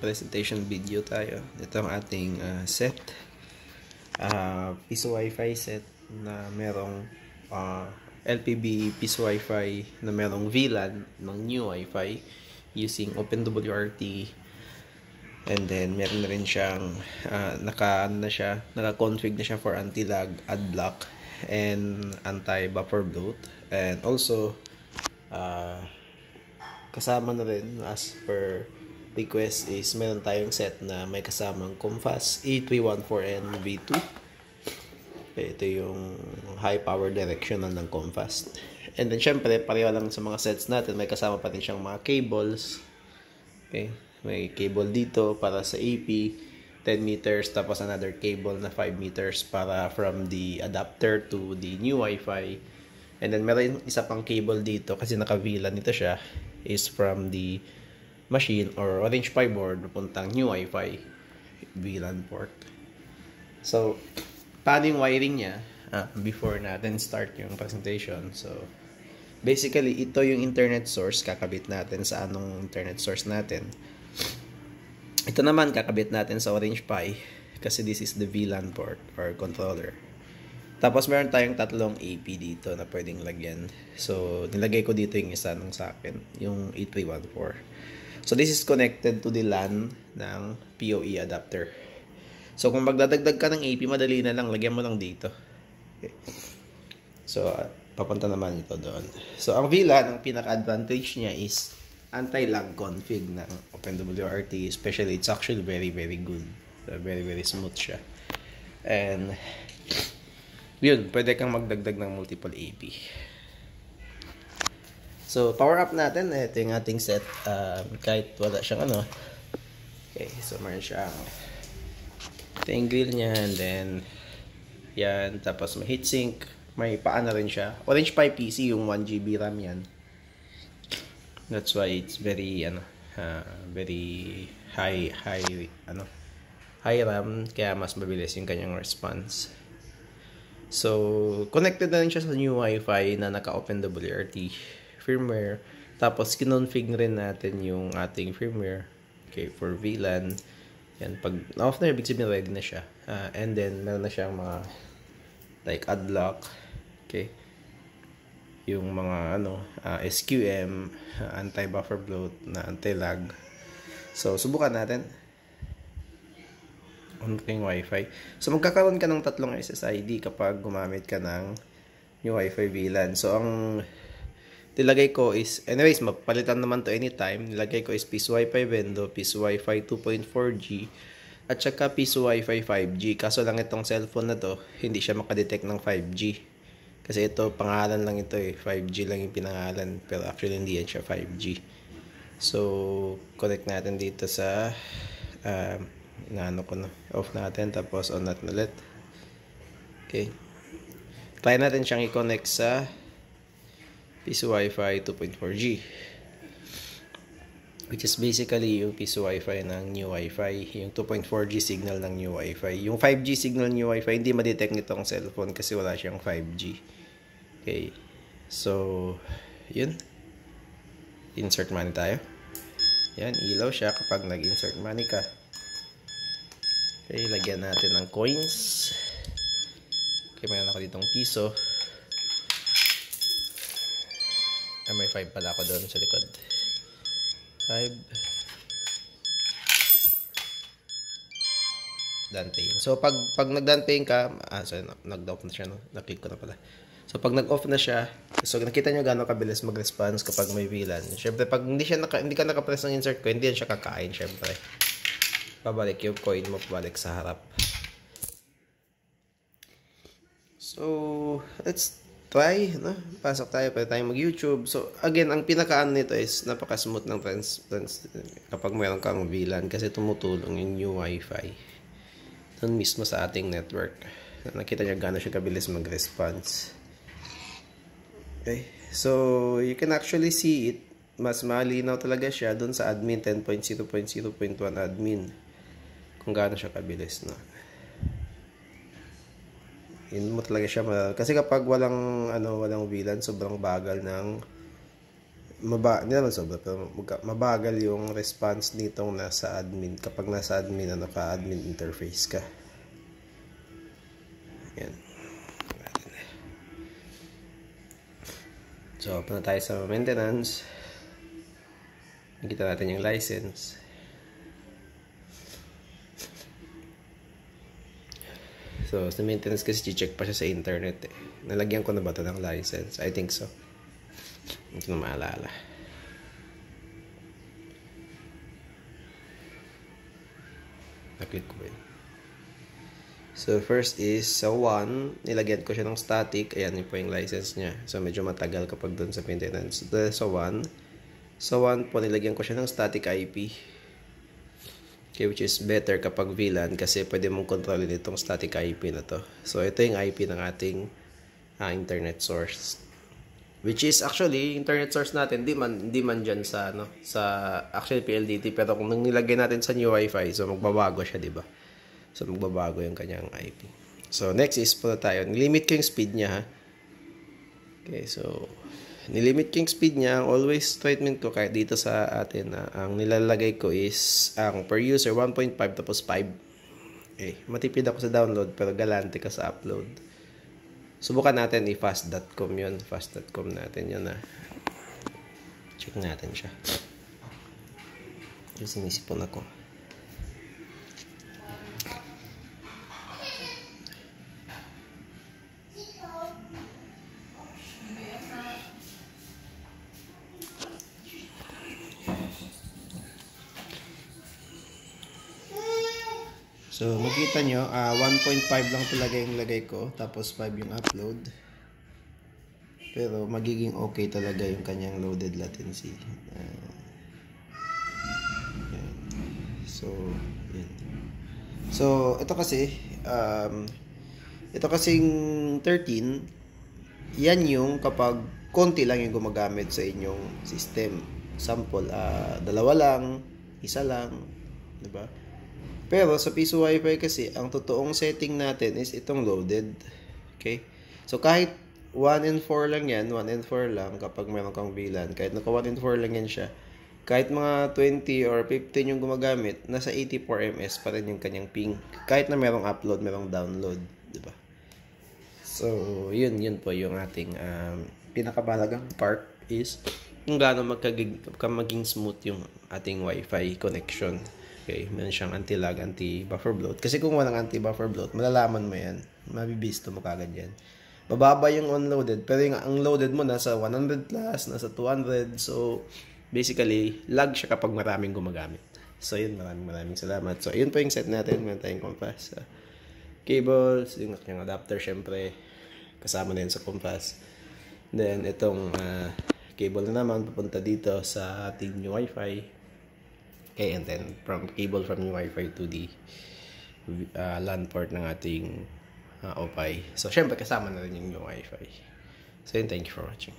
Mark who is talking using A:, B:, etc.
A: presentation video tayo. Ito ang ating uh, set. Uh, piso Wi-Fi set na merong uh, LPB piso Wi-Fi na merong VLAN ng new Wi-Fi using OpenWRT and then meron na rin siyang uh, naka ano na siya naka-config na siya for anti-lag, ad block and anti-buffer bloat and also uh, kasama na rin as per request is meron tayong set na may kasamang Comfast E314N V2 ito yung high power directional ng Comfast and then syempre pareho lang sa mga sets natin. May kasama pa rin siyang mga cables. Okay? May cable dito para sa AP 10 meters tapos another cable na 5 meters para from the adapter to the new Wi-Fi. And then meron isa pang cable dito kasi naka-VLAN nito siya is from the machine or Orange Pi board papuntang new Wi-Fi VLAN port. So, paano yung wiring niya? Ah, before natin start yung presentation. So, basically, ito yung internet source. Kakabit natin sa anong internet source natin. Ito naman, kakabit natin sa Orange Pi kasi this is the VLAN port or controller. Tapos meron tayong tatlong AP dito na pwedeng lagyan. So, nilagay ko dito yung isa nung sa akin, yung E314. So, this is connected to the LAN ng PoE adapter. So, kung magdadagdag ka ng AP, madali na lang, lagyan mo lang dito. So, uh, papunta naman ito doon. So, ang VLAN, ang pinaka-advantage niya is anti-lag config ng OpenWRT. Especially, it's actually very, very good. Very, very smooth siya. And, yun, pwede kang magdagdag ng multiple AP. So, power up natin. Ito yung ating set. Uh, kahit wala siyang ano. Okay, so meron siyang ito grill niya. And then, yan. Tapos may heatsink. May paa na rin siya. Orange Pi PC, yung 1GB RAM yan. That's why it's very, ano, uh, very high, high, ano, high RAM. Kaya mas mabilis yung kanyang response. So, connected na rin siya sa new Wi-Fi na naka-open WRT firmware. Tapos, kinonfig rin natin yung ating firmware. Okay, for VLAN. Yan, pag na-off na, ibig sabihin ready na siya. Uh, and then, meron na siyang mga like ad lock. Okay. Yung mga ano, uh, SQM, uh, anti-buffer bloat, na anti-lag. So, subukan natin on king wifi. So, magkakaroon ka ng tatlong SSID kapag gumamit ka ng new wifi VLAN. So, ang nilagay ko is, anyways, mapalitan naman to anytime. Nilagay ko is Piso Wi-Fi Vendo, Piso Wi-Fi 2.4G, at saka Piso Wi-Fi 5G. Kaso lang itong cellphone na to, hindi siya makadetect ng 5G. Kasi ito, pangalan lang ito eh. 5G lang yung pinangalan. Pero actually, hindi yan siya 5G. So, connect natin dito sa uh, inaano ko na off natin tapos on natin ulit okay try natin siyang i-connect sa piso wifi 2.4G which is basically yung piso wifi ng new wifi yung 2.4G signal ng new wifi. Yung 5G signal ng new wifi hindi ma-detect nitong cellphone kasi wala siyang 5G okay. So yun. Insert money tayo. Yan ilaw siya kapag nag-insert money ka. Okay, lagyan natin ng coins. Okay, mayroon ako ditong piso. Ah, may 5 pala ako doon sa likod. 5. Danteing. So, pag, pag nag-danteing ka, ah, sorry, nag-off na siya, no? Naklik ko na pala. So, pag nag-off na siya, so, nakita nyo gano'ng kabilis mag-response kapag may VLAN. Siyempre, pag hindi, siya naka, hindi ka nakapress ng insert ko, hindi yan siya kakain, siyempre pabalik yung coin mo pabalik sa harap. So, let's try, no? Pasok tayo, pwede tayo mag-YouTube. So, again, ang pinaka-ano nito is napaka-smooth ng trans, trans kapag mayroon kang VLAN kasi tumutulong yung new Wi-Fi. Doon mismo sa ating network. Nakita niyo gano'n siya kabilis mag-response. Okay. So, you can actually see it. Mas malinaw talaga siya doon sa admin 10.0.0.1 admin kung gaano siya kabilis no yun mo talaga siya ma kasi kapag walang ano walang VLAN sobrang bagal ng maba, hindi naman sobra, pero mabagal yung response nitong nasa admin kapag nasa admin na naka-admin interface ka. Yan. So, open na tayo sa maintenance. Nakita natin yung license. So, sa maintenance kasi check pa siya sa internet eh. Nalagyan ko na ba ito ng license? I think so. Hindi ko na maalala. Na-click ko ba yun? So, first is sa 1, nilagyan ko siya ng static. Ayan yun po yung license niya. So, medyo matagal kapag doon sa maintenance. So, sa 1, sa 1 po, nilagyan ko siya ng static IP. Okay, which is better kapag VLAN kasi pwede mong kontrolin itong static IP na to. So, ito yung IP ng ating uh, internet source. Which is actually internet source natin di man di man diyan sa ano sa actually PLDT pero kung nilagay natin sa new wifi so magbabago siya di ba? So magbabago yung kanyang IP so next is pula tayo. Nilimit ko yung speed niya ha? Okay so nilimit ko yung speed niya always treatment ko kahit dito sa atin na ang nilalagay ko is ang per user 1.5 tapos 5 okay matipid ako sa download pero galante ka sa upload Subukan natin i-fast.com yun. Fast.com natin yun na. Check natin siya. Yung sinisipon ako. So, makita nyo, uh, ah, 1.5 lang talaga yung lagay ko, tapos 5 yung upload. Pero, magiging okay talaga yung kanyang loaded latency. Uh. So, yan. So, ito kasi, um, ito kasing 13, yan yung kapag konti lang yung gumagamit sa inyong system. Sample, uh, dalawa lang, isa lang, di ba? Pero sa piso wifi kasi, ang totoong setting natin is itong loaded. Okay? So kahit 1 and 4 lang yan, 1 and 4 lang kapag meron kang VLAN, kahit naka 1 and 4 lang yan siya, kahit mga 20 or 15 yung gumagamit, nasa 84 ms pa rin yung kanyang ping. Kahit na merong upload, merong download, ba? So, yun, yun po yung ating um, pinakamalagang part is kung gaano magkagig, maging smooth yung ating wifi connection. Okay, meron siyang anti-lag, anti-buffer bloat. Kasi kung walang anti-buffer bloat, malalaman mo yan. Mabibisto mo kagad yan. Mababa yung unloaded, pero yung ang loaded mo nasa 100 plus, nasa 200. So, basically, lag siya kapag maraming gumagamit. So, yun, maraming maraming salamat. So, yun po yung set natin. Meron tayong compass. Uh, cables, yung yung adapter, syempre, kasama na sa compass. Then, itong uh, cable na naman, papunta dito sa ating new wifi Okay, and then from cable from yung Wi-Fi to the uh, LAN port ng ating uh, OPI. So, syempre kasama na rin yung Wi-Fi. So, yun, thank you for watching.